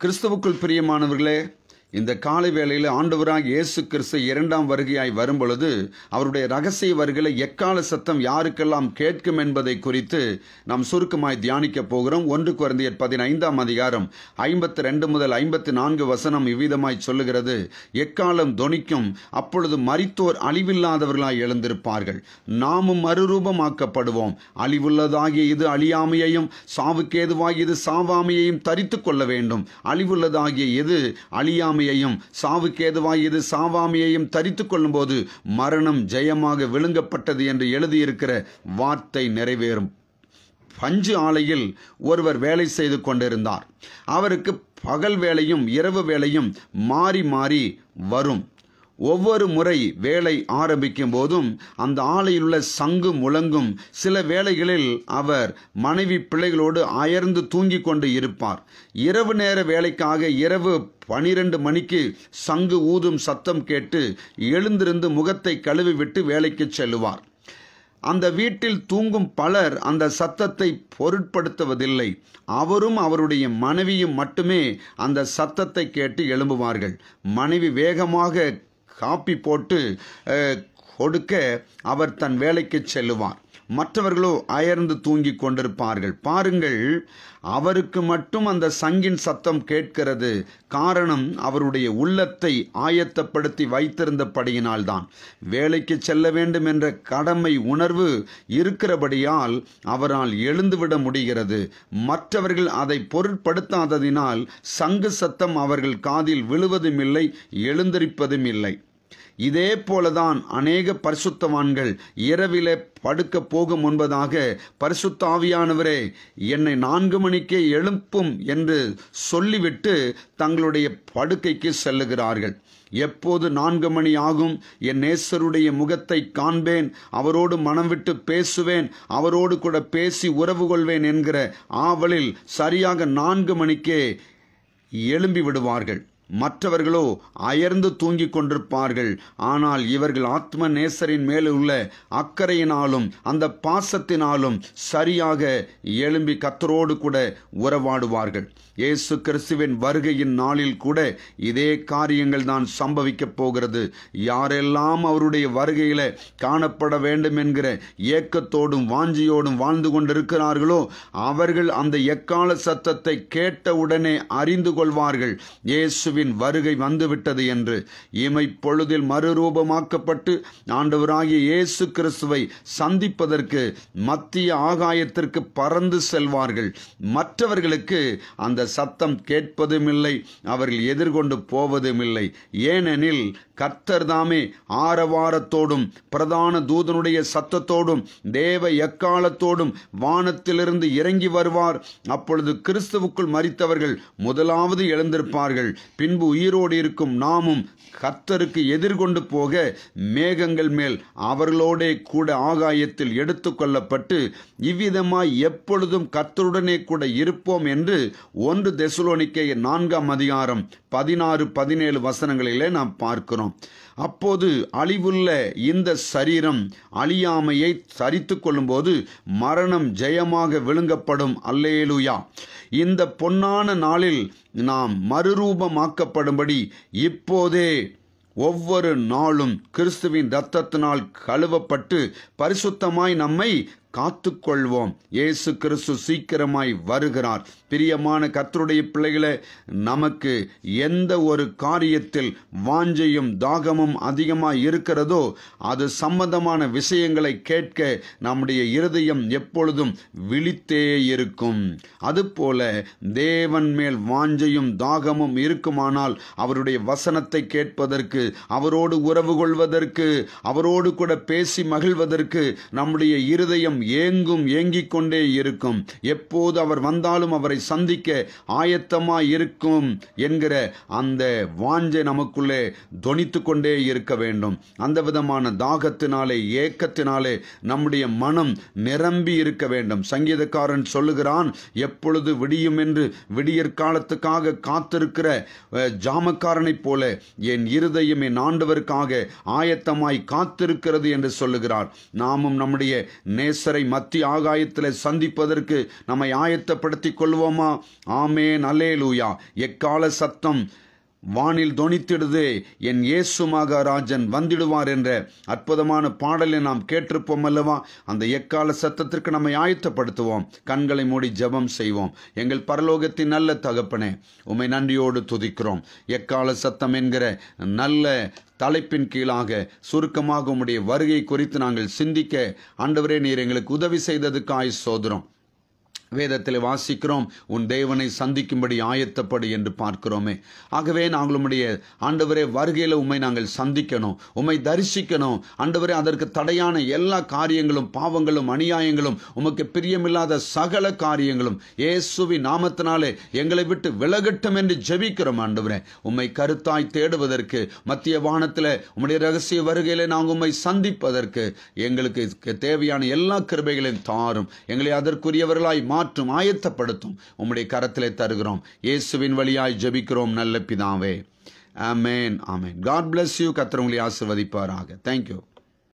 கிறிஸ்துவுக்குள் பிரியமானவர்களே இந்த காலை வேளையில் ஆண்டவராக இயேசு கிறிஸ்து இரண்டாம் வருகையாய் வரும்பொழுது அவருடைய ரகசிய வருகையில எக்கால சத்தம் யாருக்கெல்லாம் கேட்கும் என்பதை குறித்து நாம் சுருக்கமாய் தியானிக்க போகிறோம். ஒன்று குறைந்தியர் பதினைந்தாம் அதிகாரம் ஐம்பத்தி ரெண்டு முதல் ஐம்பத்தி நான்கு வசனம் இவ்விதமாய் சொல்லுகிறது. எக்காலம் தொனிக்கும் அப்பொழுது மறித்தோர் அழிவில்லாதவர்களாய் எழுந்திருப்பார்கள். நாமும் மறுரூபமாக்கப்படுவோம். அழிவுள்ளதாகிய இது அழியாமையையும் சாவுக்கேதுவாகிய இது சாவாமையையும் தரித்து கொள்ள வேண்டும். அழிவுள்ளதாகிய இது அழியாமை அழியாமையையும் சாவுக்கேதுவாகிய இது சாவாமையையும் தரித்து கொள்ளும்போது மரணம் ஜெயமாக விழுங்கப்பட்டது என்று எழுதியிருக்கிற வார்த்தை நிறைவேறும். பஞ்சு ஆலையில் ஒருவர் வேலை செய்து கொண்டிருந்தார். அவருக்கு பகல் வேலையும் இரவு வேலையும் மாறி மாறி வரும். ஒவ்வொரு முறை வேலை ஆரம்பிக்கும் போதும் அந்த ஆலையில் உள்ள சங்கு முழங்கும். சில வேளைகளில் அவர் மனைவி பிள்ளைகளோடு அயர்ந்து தூங்கிக் கொண்டு இருப்பார். இரவு நேர வேலைக்காக இரவு பனிரெண்டு மணிக்கு சங்கு ஊதும் சத்தம் கேட்டு எழுந்திருந்து முகத்தை கழுவி விட்டு வேலைக்கு செல்லுவார். அந்த வீட்டில் தூங்கும் பலர் அந்த சத்தத்தை பொருட்படுத்துவதில்லை. அவரும் அவருடைய மனைவியும் மட்டுமே அந்த சத்தத்தை கேட்டு எழும்புவார்கள். மனைவி வேகமாக காப்பி போட்டு கொடுக்க அவர் தன் வேலைக்கு செல்லுவார். மற்றவர்களோ அயர்ந்து தூங்கிக் கொண்டிருப்பார்கள். பாருங்கள் அவருக்கு மட்டும் அந்த சங்கின் சத்தம் கேட்கிறது. காரணம் அவருடைய உள்ளத்தை ஆயத்தப்படுத்தி வைத்திருந்தபடியினால்தான். வேலைக்கு செல்ல வேண்டும் என்ற கடமை உணர்வு இருக்கிறபடியால் அவரால் எழுந்துவிட முடிகிறது. மற்றவர்கள் அதை பொருட்படுத்தாததினால் சங்கு சத்தம் அவர்கள் காதில் விழுவதும் இல்லை எழுந்திருப்பதும் இல்லை இதே போலதான் அநேக பரிசுத்தவான்கள் இரவிலே படுக்க போகும் முன்பதாக பரிசுத்தாவியானவரே என்னை நான்கு மணிக்கே எழுப்பும் என்று சொல்லிவிட்டு தங்களுடைய படுக்கைக்கு செல்லுகிறார்கள். எப்போது நான்கு மணி ஆகும்? என் நேசருடைய முகத்தை காண்பேன் அவரோடு மனம் விட்டு பேசுவேன் அவரோடு கூட பேசி உறவு கொள்வேன் என்கிற ஆவலில் சரியாக நான்கு மணிக்கே எழும்பி விடுவார்கள். மற்றவர்களோ அயர்ந்து தூங்கிக் கொண்டிருப்பார்கள். ஆனால் இவர்கள் ஆத்ம நேசரின் மேல் உள்ள அக்கறையினாலும் அந்த பாசத்தினாலும் சரியாக எழும்பி கத்தரோடு கூட உறவாடுவார்கள். இயேசு கிறிஸ்துவின் வருகையின் நாளில் கூட இதே காரியங்கள் தான் சம்பவிக்கப் போகிறது. யாரெல்லாம் அவருடைய வருகையில் காணப்பட வேண்டும் என்கிற ஏக்கத்தோடும் வாஞ்சியோடும் வாழ்ந்து கொண்டிருக்கிறார்களோ அவர்கள் அந்த எக்கால சத்தத்தை கேட்டவுடனே அறிந்து கொள்வார்கள். இயேசு இயேசுவின் வருகை வந்துவிட்டது என்று. இமைப்பொழுதில் மறுரூபமாக்கப்பட்டு ஆண்டவராகிய இயேசு கிறிஸ்துவை சந்திப்பதற்கு மத்திய ஆகாயத்திற்கு பறந்து செல்வார்கள். மற்றவர்களுக்கு அந்த சத்தம் கேட்பதுமில்லை அவர்கள் எதிர்கொண்டு போவதுமில்லை. ஏனெனில் கர்த்தர் தாமே ஆரவாரத்தோடும் பிரதான தூதனுடைய சத்தத்தோடும் தேவ எக்காலத்தோடும் வானத்திலிருந்து இறங்கி வருவார். அப்பொழுது கிறிஸ்துவுக்குள் மறித்தவர்கள் முதலாவது எழுந்திருப்பார்கள். பின்பு உயிரோடு இருக்கும் நாமும் கர்த்தருக்கு எதிர்கொண்டு போக மேகங்கள் மேல் அவர்களோடே கூட ஆகாயத்தில் எடுத்துக்கொள்ளப்பட்டு இவ்விதமாய் எப்பொழுதும் கர்த்தருடனே கூட இருப்போம் என்று ஒன்று தெசுலோனிக்கை நான்காம் அதிகாரம் பதினாறு பதினேழு வசனங்களிலே நாம் பார்க்கிறோம். அப்போது அழிவுள்ள இந்த சரீரம் அழியாமையை சரித்து கொள்ளும்போது மரணம் ஜெயமாக விழுங்கப்படும். அல்லேலுயா. இந்த பொன்னான நாளில் நாம் மறுரூபமாக்கப்படும்படி இப்போதே ஒவ்வொரு நாளும் கிறிஸ்துவின் இரத்தத்தினால் கழுவப்பட்டு பரிசுத்தமாய் நம்மை காத்துக்கொள்வோம். இயேசு கிறிஸ்து சீக்கிரமாய் வருகிறார். பிரியமான கத்தருடைய பிள்ளைகளை நமக்கு எந்த ஒரு காரியத்தில் வாஞ்சையும் தாகமும் அதிகமாக இருக்கிறதோ அது சம்பந்தமான விஷயங்களை கேட்க நம்முடைய இருதயம் எப்பொழுதும் விழித்தே இருக்கும். அதுபோல தேவன் மேல் வாஞ்சையும் தாகமும் இருக்குமானால் அவருடைய வசனத்தை கேட்பதற்கு அவரோடு உறவு கொள்வதற்கு அவரோடு கூட பேசி மகிழ்வதற்கு நம்முடைய இருதயம் ஏங்கும் ஏங்கிக் கொண்டே இருக்கும். எப்போது அவர் வந்தாலும் அவரை சந்திக்க ஆயத்தமாய் இருக்கும் என்கிற அந்த வாஞ்சை நமக்குள்ளே தொனித்து கொண்டே இருக்க வேண்டும். அந்த விதமான தாகத்தினாலே ஏக்கத்தினாலே நம்முடைய மனம் நிரம்பி இருக்க வேண்டும். சங்கீதக்காரன் சொல்லுகிறான் எப்பொழுது விடியும் என்று விடியற் காலத்துக்காக காத்திருக்கிற ஜாமக்காரனைப் போல என் இருதயம் என் ஆண்டவருக்காக ஆயத்தமாய் காத்திருக்கிறது என்று சொல்லுகிறார். நாமும் நம்முடைய நேச நேசரை மத்திய ஆகாயத்தில் சந்திப்பதற்கு நம்மை ஆயத்தப்படுத்திக் கொள்வோமா? ஆமே அல்லேலூயா. எக்கால சத்தம்? வானில் தொனித்திடுது என் இயேசு மகாராஜன் வந்திடுவார் என்ற அற்புதமான பாடலை நாம் கேட்டிருப்போம் அல்லவா? அந்த எக்கால சத்தத்திற்கு நம்மை ஆயத்தப்படுத்துவோம். கண்களை மூடி ஜெபம் செய்வோம். எங்கள் பரலோகத்தின் நல்ல தகப்பனே உம்மை நன்றியோடு துதிக்கிறோம். எக்கால சத்தம் என்கிற நல்ல தலைப்பின் கீழாக சுருக்கமாக உம்முடைய வருகை குறித்து நாங்கள் சிந்திக்க ஆண்டவரே நீர் எங்களுக்கு உதவி செய்ததுக்காய் சோதரும் வேதத்தில் வாசிக்கிறோம். உன் தேவனை சந்திக்கும்படி ஆயத்தப்படு என்று பார்க்கிறோமே. ஆகவே நாங்கள் உம்முடைய ஆண்டவரே வருகையில் உண்மை நாங்கள் சந்திக்கணும். உம்மை தரிசிக்கணும். ஆண்டவரே அதற்கு தடையான எல்லா காரியங்களும் பாவங்களும் அநியாயங்களும் உமக்கு பிரியமில்லாத சகல காரியங்களும் ஏசுவி நாமத்தினாலே எங்களை விட்டு விலகட்டும் என்று ஜெபிக்கிறோம் ஆண்டவரே. உம்மை கருத்தாய் தேடுவதற்கு மத்திய வானத்தில் உம்முடைய ரகசிய வருகையில் நாங்கள் உம்மை சந்திப்பதற்கு எங்களுக்கு தேவையான எல்லா கிருபைகளையும் தாரும். எங்களை அதற்குரியவர்களாய் மாற்ற மாற்றும் ஆயத்தப்படுத்தும் உம்முடைய கரத்திலே தருகிறோம். இயேசுவின் வழியாய் ஜெபிக்கிறோம் நல்ல பிதாவே. ஆமேன் ஆமேன் காட் பிளஸ் யூ கத்திரவங்களை ஆசிர்வதிப்பாராக. Thank you